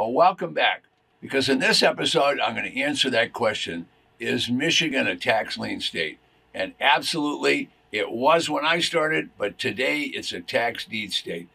Well, welcome back. Because in this episode, I'm going to answer that question Is Michigan a tax lien state? And absolutely, it was when I started, but today it's a tax deed state.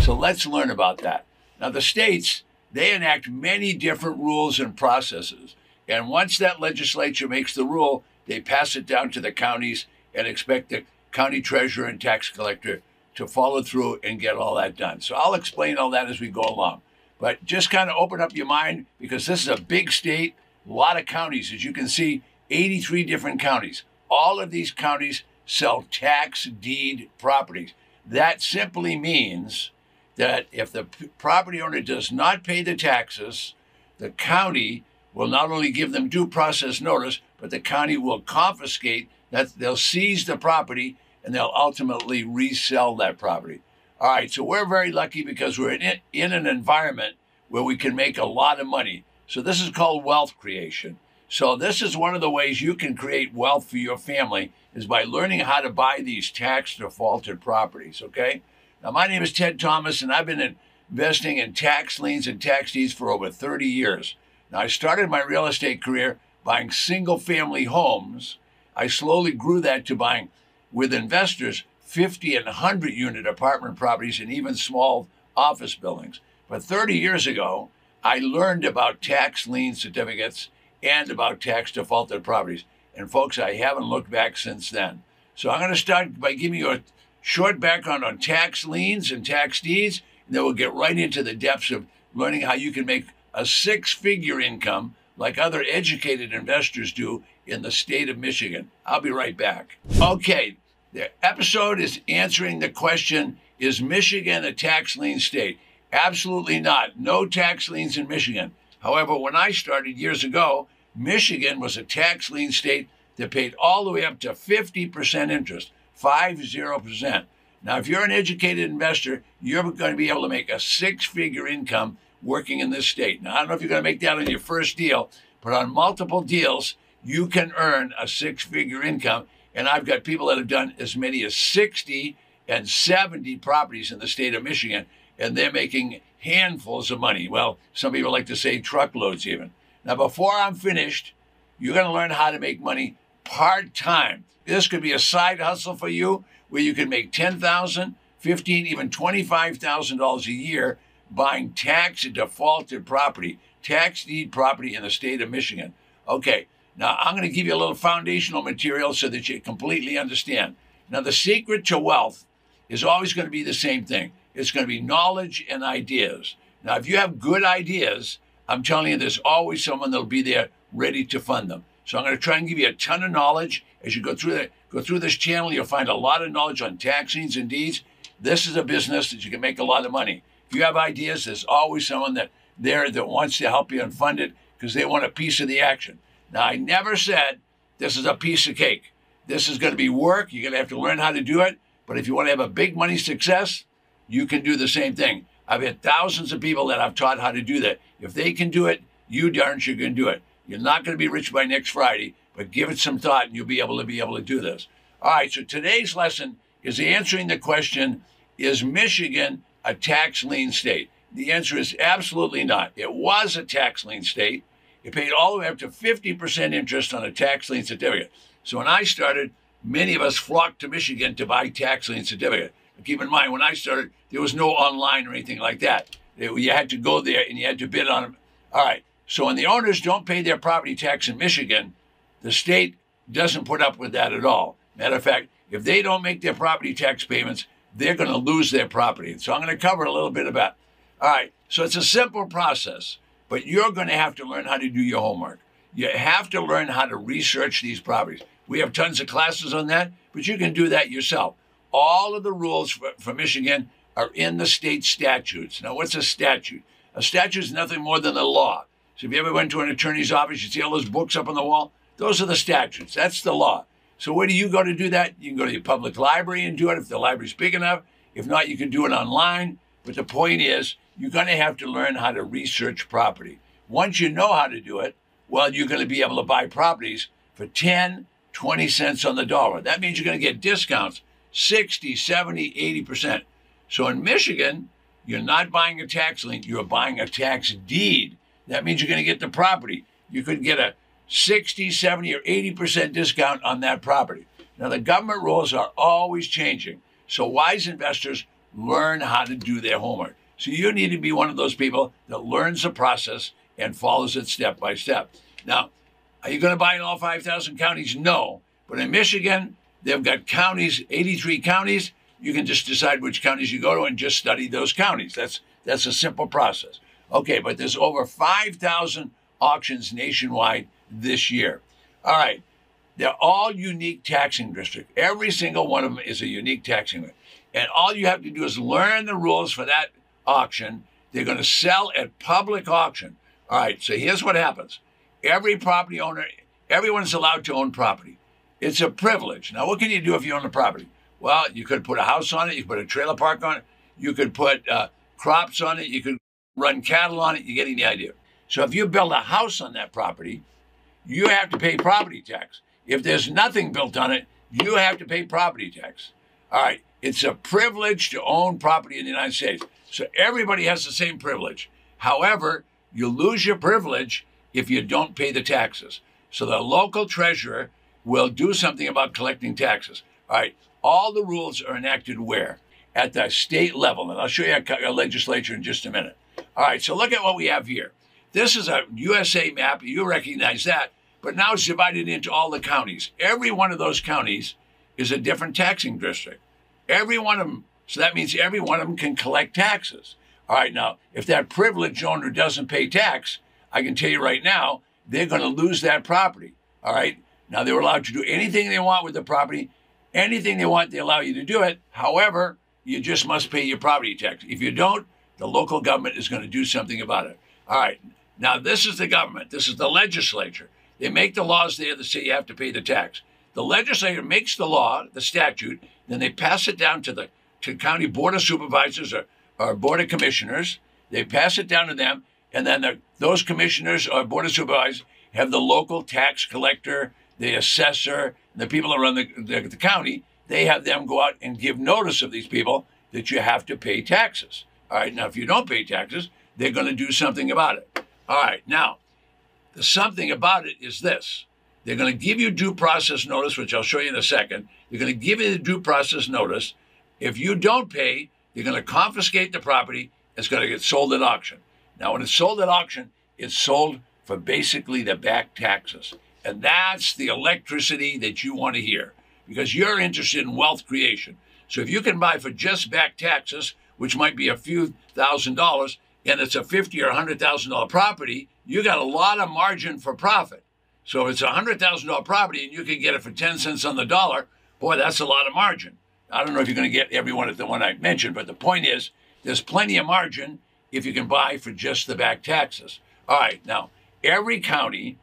So let's learn about that. Now, the states, they enact many different rules and processes. And once that legislature makes the rule, they pass it down to the counties and expect the county treasurer and tax collector to follow through and get all that done. So I'll explain all that as we go along. But just kind of open up your mind because this is a big state, a lot of counties. As you can see, 83 different counties. All of these counties sell tax deed properties. That simply means that if the property owner does not pay the taxes, the county will not only give them due process notice, but the county will confiscate that they'll seize the property and they'll ultimately resell that property. All right, so we're very lucky because we're in, in an environment where we can make a lot of money. So this is called wealth creation. So this is one of the ways you can create wealth for your family is by learning how to buy these tax defaulted properties, okay? Now, my name is Ted Thomas, and I've been investing in tax liens and tax deeds for over 30 years. Now, I started my real estate career buying single family homes. I slowly grew that to buying with investors 50 and 100 unit apartment properties and even small office buildings. But 30 years ago, I learned about tax lien certificates and about tax defaulted properties. And folks, I haven't looked back since then. So I'm going to start by giving you a short background on tax liens and tax deeds, and then we'll get right into the depths of learning how you can make a six figure income like other educated investors do in the state of Michigan. I'll be right back. Okay, the episode is answering the question Is Michigan a tax lien state? Absolutely not. No tax liens in Michigan. However, when I started years ago, Michigan was a tax lien state that paid all the way up to 50% interest, 50%. Now, if you're an educated investor, you're going to be able to make a six figure income working in this state. Now, I don't know if you're going to make that on your first deal, but on multiple deals, you can earn a six figure income. And I've got people that have done as many as 60 and 70 properties in the state of Michigan, and they're making handfuls of money. Well, some people like to say truckloads even. Now, before I'm finished, you're going to learn how to make money part time. This could be a side hustle for you where you can make $10,000, 15, even $25,000 a year buying tax defaulted property, tax deed property in the state of Michigan. Okay, now I'm going to give you a little foundational material so that you completely understand. Now, the secret to wealth is always going to be the same thing it's going to be knowledge and ideas. Now, if you have good ideas, I'm telling you, there's always someone that'll be there ready to fund them. So I'm going to try and give you a ton of knowledge as you go through that. Go through this channel, you'll find a lot of knowledge on tax liens and deeds. This is a business that you can make a lot of money. If you have ideas, there's always someone that there that wants to help you and fund it because they want a piece of the action. Now, I never said this is a piece of cake. This is going to be work. You're going to have to learn how to do it. But if you want to have a big money success, you can do the same thing. I've had thousands of people that I've taught how to do that. If they can do it, you darn sure can do it. You're not going to be rich by next Friday, but give it some thought and you'll be able to be able to do this. All right, so today's lesson is answering the question Is Michigan a tax lien state? The answer is absolutely not. It was a tax lien state. It paid all the way up to 50% interest on a tax lien certificate. So when I started, many of us flocked to Michigan to buy tax lien certificate. Keep in mind, when I started, there was no online or anything like that. You had to go there and you had to bid on them. All right. So when the owners don't pay their property tax in Michigan, the state doesn't put up with that at all. Matter of fact, if they don't make their property tax payments, they're going to lose their property. So I'm going to cover a little bit about. All right. So it's a simple process, but you're going to have to learn how to do your homework. You have to learn how to research these properties. We have tons of classes on that, but you can do that yourself. All of the rules for, for Michigan are in the state statutes. Now, what's a statute? A statute is nothing more than a law. So if you ever went to an attorney's office, you see all those books up on the wall? Those are the statutes. That's the law. So where do you go to do that? You can go to your public library and do it if the library's big enough. If not, you can do it online. But the point is, you're going to have to learn how to research property. Once you know how to do it, well, you're going to be able to buy properties for 10, 20 cents on the dollar. That means you're going to get discounts. 60, 70, 80%. So in Michigan, you're not buying a tax lien, you're buying a tax deed. That means you're going to get the property. You could get a 60, 70, or 80% discount on that property. Now, the government rules are always changing. So, wise investors learn how to do their homework. So, you need to be one of those people that learns the process and follows it step by step. Now, are you going to buy in all 5,000 counties? No. But in Michigan, they've got counties, 83 counties. You can just decide which counties you go to and just study those counties. That's that's a simple process. Okay, but there's over 5,000 auctions nationwide this year. All right. They're all unique taxing districts. Every single one of them is a unique taxing district. And all you have to do is learn the rules for that auction. They're going to sell at public auction. All right, so here's what happens. Every property owner, everyone's allowed to own property. It's a privilege. Now, what can you do if you own a property? Well, you could put a house on it, you could put a trailer park on it, you could put uh, crops on it, you could run cattle on it. You're getting the idea. So if you build a house on that property, you have to pay property tax. If there's nothing built on it, you have to pay property tax. All right. It's a privilege to own property in the United States. So everybody has the same privilege. However, you lose your privilege if you don't pay the taxes. So the local treasurer will do something about collecting taxes. All right. All the rules are enacted where? At the state level. And I'll show you a legislature in just a minute. All right. So look at what we have here. This is a USA map. You recognize that. But now it's divided into all the counties. Every one of those counties is a different taxing district. Every one of them. So that means every one of them can collect taxes. All right. Now, if that privileged owner doesn't pay tax, I can tell you right now, they're going to lose that property. All right. Now, they're allowed to do anything they want with the property. Anything they want, they allow you to do it. However, you just must pay your property tax. If you don't, the local government is going to do something about it. All right. Now, this is the government, this is the legislature. They make the laws there that say you have to pay the tax. The legislature makes the law, the statute, then they pass it down to the to county board of supervisors or, or board of commissioners. They pass it down to them, and then the, those commissioners or board of supervisors have the local tax collector, the assessor, the people that run the, the, the county. They have them go out and give notice of these people that you have to pay taxes. All right, now if you don't pay taxes, they're going to do something about it. All right, now, the something about it is this. They're going to give you due process notice, which I'll show you in a second. They're going to give you the due process notice. If you don't pay, they're going to confiscate the property. It's going to get sold at auction. Now, when it's sold at auction, it's sold for basically the back taxes. And that's the electricity that you want to hear because you're interested in wealth creation. So if you can buy for just back taxes, which might be a few thousand dollars, and it's a fifty or hundred thousand dollar property, you got a lot of margin for profit. So if it's a hundred thousand dollar property and you can get it for ten cents on the dollar, boy, that's a lot of margin. I don't know if you're going to get everyone at the one I mentioned, but the point is there's plenty of margin if you can buy for just the back taxes. All right, now every county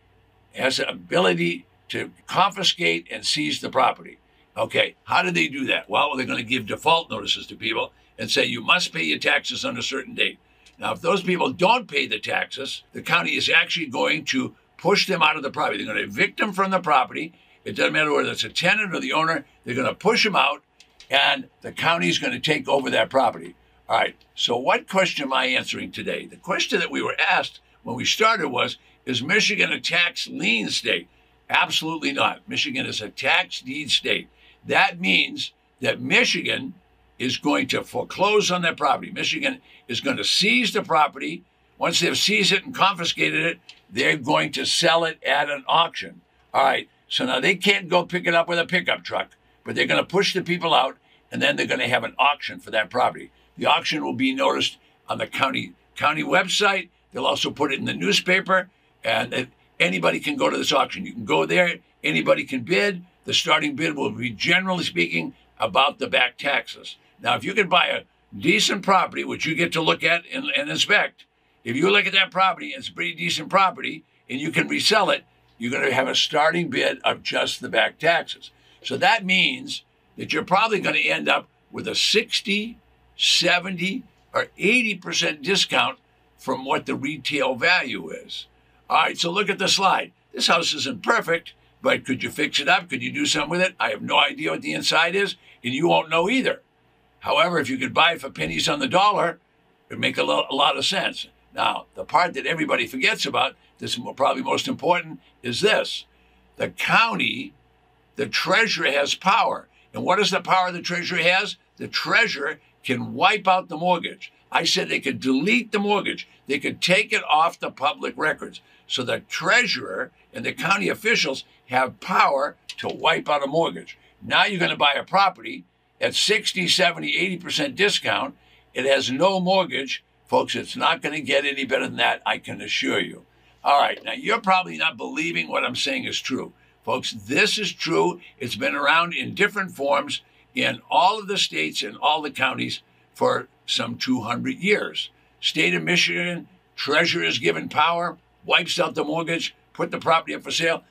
has the ability to confiscate and seize the property. Okay, how do they do that? Well, they're going to give default notices to people and say you must pay your taxes on a certain date. Now, if those people don't pay the taxes, the county is actually going to push them out of the property. They're going to evict them from the property. It doesn't matter whether it's a tenant or the owner. They're going to push them out, and the county is going to take over that property. All right. So, what question am I answering today? The question that we were asked when we started was Is Michigan a tax lien state? Absolutely not. Michigan is a tax deed state. That means that Michigan is going to foreclose on that property. Michigan is going to seize the property. Once they've seized it and confiscated it, they're going to sell it at an auction. All right. So now they can't go pick it up with a pickup truck, but they're going to push the people out and then they're going to have an auction for that property. The auction will be noticed on the county county website. They'll also put it in the newspaper and anybody can go to this auction. You can go there, anybody can bid. The starting bid will be generally speaking about the back taxes. Now, if you can buy a decent property, which you get to look at and, and inspect, if you look at that property, it's a pretty decent property, and you can resell it, you're going to have a starting bid of just the back taxes. So that means that you're probably going to end up with a 60, 70, or 80% discount from what the retail value is. All right, so look at the slide. This house isn't perfect, But could you fix it up? Could you do something with it? I have no idea what the inside is, and you won't know either. However, if you could buy it for pennies on the dollar, it would make a, lo- a lot of sense. Now, the part that everybody forgets about, this is probably most important, is this. The county, the treasurer has power. And what is the power the treasurer has? The treasurer can wipe out the mortgage. I said they could delete the mortgage. They could take it off the public records. So the treasurer and the county officials have power to wipe out a mortgage. Now you're going to buy a property at 60, 70, 80% discount. It has no mortgage. Folks, it's not going to get any better than that, I can assure you. All right, now you're probably not believing what I'm saying is true. Folks, this is true. It's been around in different forms in all of the states and all the counties for some 200 years. State of Michigan, treasurer is given power, wipes out the mortgage, put the property up for sale.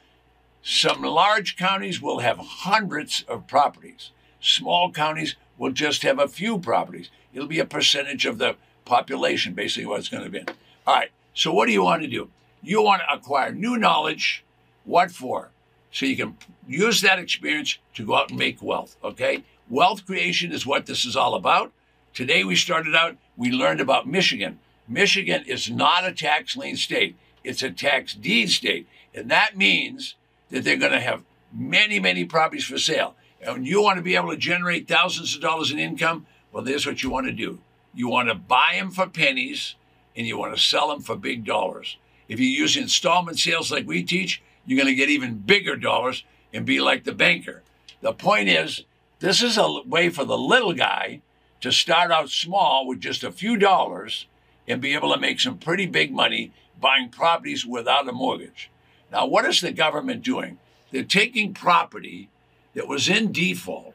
Some large counties will have hundreds of properties. Small counties will just have a few properties. It'll be a percentage of the population, basically, what it's going to be. All right, so what do you want to do? You want to acquire new knowledge. What for? So you can use that experience to go out and make wealth, okay? Wealth creation is what this is all about. Today we started out, we learned about Michigan. Michigan is not a tax lien state, it's a tax deed state. And that means that they're going to have many, many properties for sale. And you want to be able to generate thousands of dollars in income, well, there's what you want to do. You want to buy them for pennies and you want to sell them for big dollars. If you use installment sales like we teach, you're going to get even bigger dollars and be like the banker. The point is, this is a way for the little guy to start out small with just a few dollars and be able to make some pretty big money buying properties without a mortgage. Now, what is the government doing? They're taking property that was in default.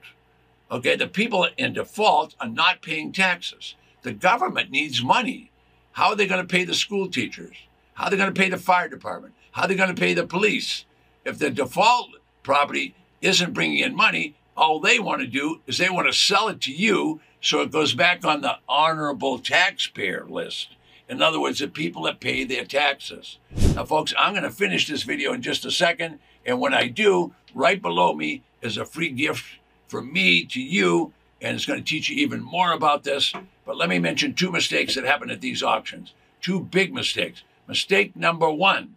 Okay, the people in default are not paying taxes. The government needs money. How are they going to pay the school teachers? How are they going to pay the fire department? How are they going to pay the police? If the default property isn't bringing in money, all they want to do is they want to sell it to you so it goes back on the honorable taxpayer list. In other words, the people that pay their taxes. Now, folks, I'm going to finish this video in just a second. And when I do, right below me is a free gift from me to you. And it's going to teach you even more about this. But let me mention two mistakes that happen at these auctions. Two big mistakes. Mistake number one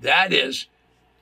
that is,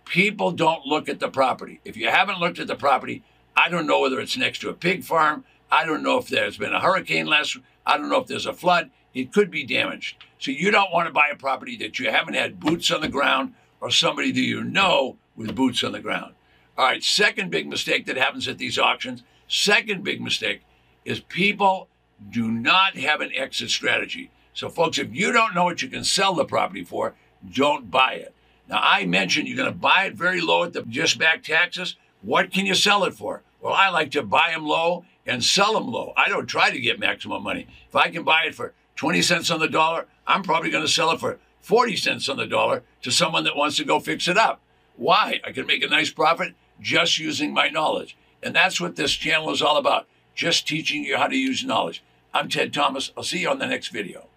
people don't look at the property. If you haven't looked at the property, I don't know whether it's next to a pig farm. I don't know if there's been a hurricane last. I don't know if there's a flood. It could be damaged. So you don't want to buy a property that you haven't had boots on the ground or somebody that you know with boots on the ground. All right, second big mistake that happens at these auctions, second big mistake is people do not have an exit strategy. So, folks, if you don't know what you can sell the property for, don't buy it. Now, I mentioned you're going to buy it very low at the just back taxes. What can you sell it for? Well, I like to buy them low and sell them low. I don't try to get maximum money. If I can buy it for 20 cents on the dollar, I'm probably going to sell it for 40 cents on the dollar to someone that wants to go fix it up. Why? I can make a nice profit just using my knowledge. And that's what this channel is all about just teaching you how to use knowledge. I'm Ted Thomas. I'll see you on the next video.